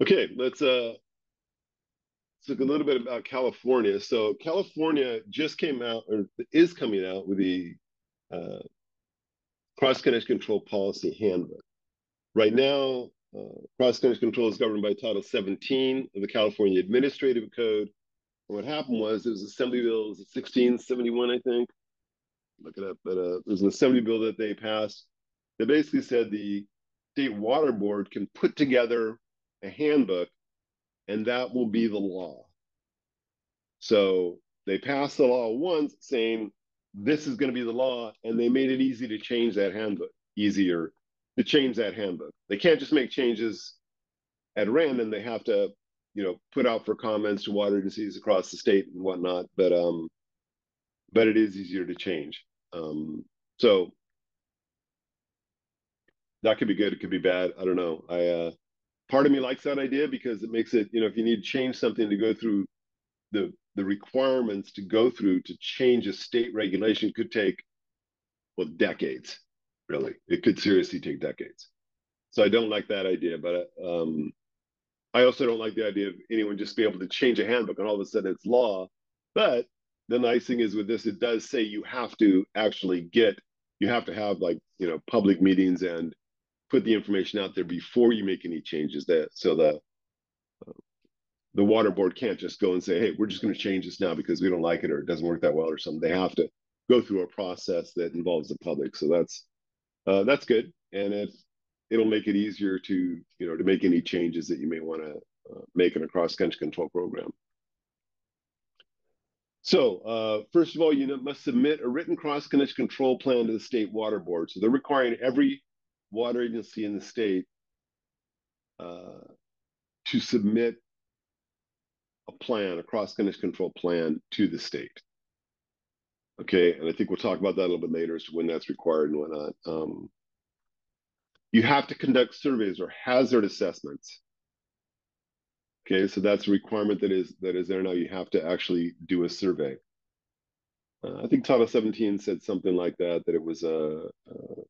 Okay, let's uh let's look a little bit about California. So California just came out or is coming out with the uh, cross connection control policy handbook. Right now, uh, cross connection control is governed by Title 17 of the California Administrative Code. And what happened was it was Assembly Bill was 1671, I think. Look it up, but uh, was an Assembly bill that they passed that basically said the state water board can put together a handbook and that will be the law. So they passed the law once saying this is going to be the law, and they made it easy to change that handbook, easier to change that handbook. They can't just make changes at random. They have to, you know, put out for comments to water agencies across the state and whatnot. But um, but it is easier to change. Um, so that could be good. It could be bad. I don't know. I uh, part of me likes that idea because it makes it, you know, if you need to change something to go through the the requirements to go through to change a state regulation could take well decades. Really, it could seriously take decades. So I don't like that idea, but um, I also don't like the idea of anyone just be able to change a handbook and all of a sudden it's law. But the nice thing is with this, it does say you have to actually get, you have to have like, you know, public meetings and put the information out there before you make any changes that so the the water board can't just go and say hey we're just going to change this now because we don't like it or it doesn't work that well or something. They have to go through a process that involves the public. So that's uh, that's good. And it it'll make it easier to you know to make any changes that you may want to uh, make in a cross connection control program. So uh, first of all, you must submit a written cross-connection control plan to the state water board. So they're requiring every water agency in the state uh, to submit a plan, a cross-connection control plan to the state. Okay, and I think we'll talk about that a little bit later as to when that's required and whatnot. Um, you have to conduct surveys or hazard assessments. Okay, so that's a requirement that is that is there now. You have to actually do a survey. Uh, I think Title 17 said something like that, that it was a, uh,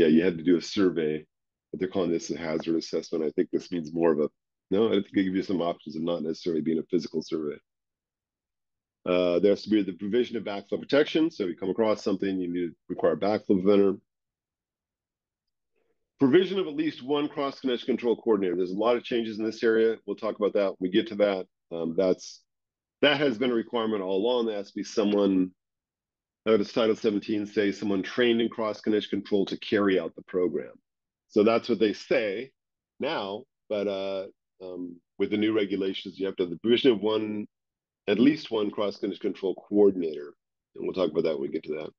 yeah, you had to do a survey. But they're calling this a hazard assessment. I think this means more of a no. I think they give you some options of not necessarily being a physical survey. Uh, there has to be the provision of backflow protection. So if you come across something, you need to require backflow preventer. Provision of at least one cross connection control coordinator. There's a lot of changes in this area. We'll talk about that when we get to that. Um, that's that has been a requirement all along. There has to be someone does Title 17 say someone trained in cross connection control to carry out the program? So that's what they say now, but uh, um, with the new regulations, you have to have the provision of one, at least one cross connection control coordinator. And we'll talk about that when we get to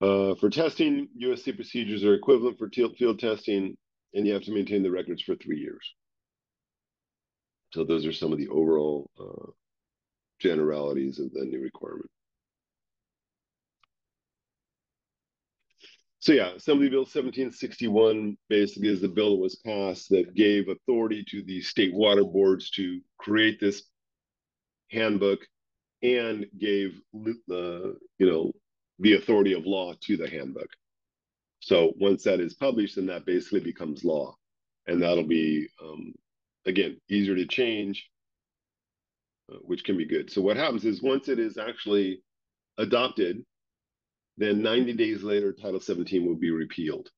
that. Uh, for testing, USC procedures are equivalent for field testing, and you have to maintain the records for three years. So those are some of the overall uh, generalities of the new requirement. So yeah, Assembly Bill 1761 basically is the bill that was passed that gave authority to the state water boards to create this handbook and gave the you know the authority of law to the handbook. So once that is published, then that basically becomes law, and that'll be um, again easier to change, uh, which can be good. So what happens is once it is actually adopted then 90 days later, Title 17 will be repealed.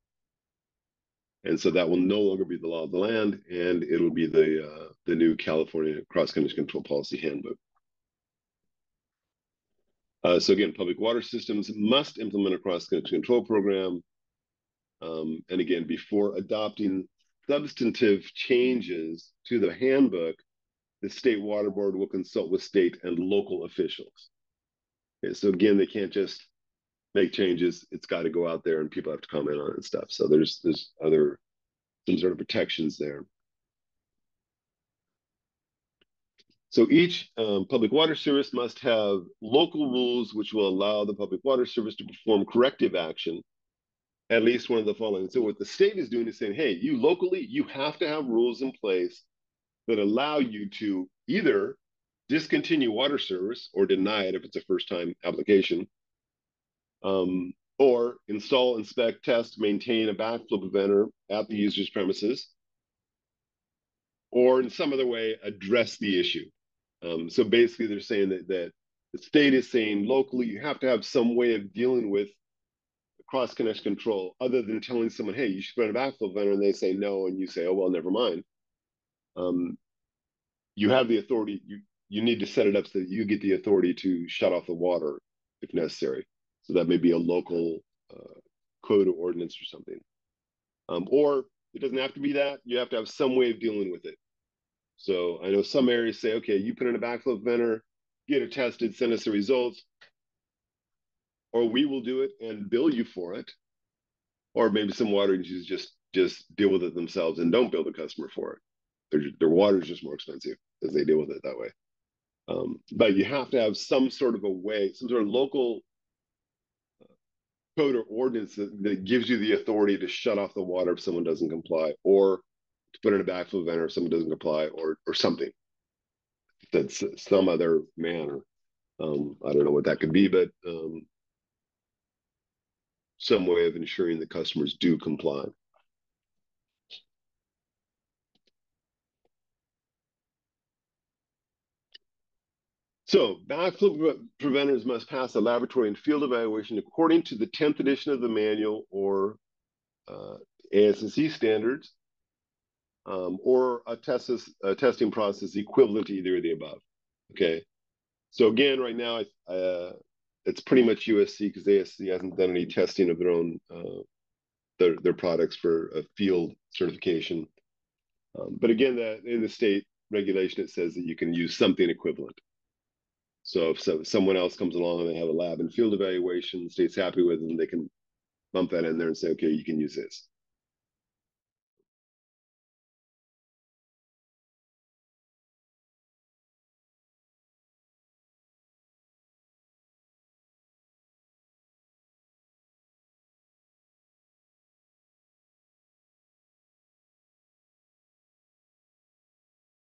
And so that will no longer be the law of the land, and it'll be the uh, the new California Cross Connection Control Policy Handbook. Uh, so again, public water systems must implement a cross connection control program. Um, and again, before adopting substantive changes to the handbook, the state water board will consult with state and local officials. Okay, so again, they can't just make changes, it's got to go out there and people have to comment on it and stuff. So there's there's other some sort of protections there. So each um, public water service must have local rules which will allow the public water service to perform corrective action, at least one of the following. So what the state is doing is saying, hey, you locally, you have to have rules in place that allow you to either discontinue water service or deny it if it's a first time application, um, or install, inspect, test, maintain a backflow preventer at the user's premises. or in some other way address the issue. Um, so basically, they're saying that that the state is saying locally you have to have some way of dealing with cross connection control other than telling someone, hey, you should in a backflow venter, and they say no, and you say, oh well, never mind. Um, you have the authority. You you need to set it up so that you get the authority to shut off the water if necessary. So that may be a local uh, code or ordinance or something. Um, or it doesn't have to be that. You have to have some way of dealing with it. So I know some areas say, okay, you put in a backflow venter, get it tested, send us the results, or we will do it and bill you for it. Or maybe some water agencies just just deal with it themselves and don't bill the customer for it. Their, their water is just more expensive as they deal with it that way. Um, but you have to have some sort of a way, some sort of local code or ordinance that, that gives you the authority to shut off the water if someone doesn't comply, or to put in a backflow venter if someone doesn't comply, or or something. That's some other manner. Um, I don't know what that could be, but um, some way of ensuring the customers do comply. So backflow preventers must pass a laboratory and field evaluation according to the 10th edition of the manual or uh, ASSE standards, um, or a, test, a testing process equivalent to either of the above. Okay. So again, right now, uh, it's pretty much USC because ASSE hasn't done any testing of their own uh, their their products for a field certification. Um, but again, that in the state regulation, it says that you can use something equivalent. So if so, someone else comes along and they have a lab and field evaluation, state's happy with them, they can bump that in there and say, okay, you can use this.